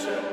Ecce,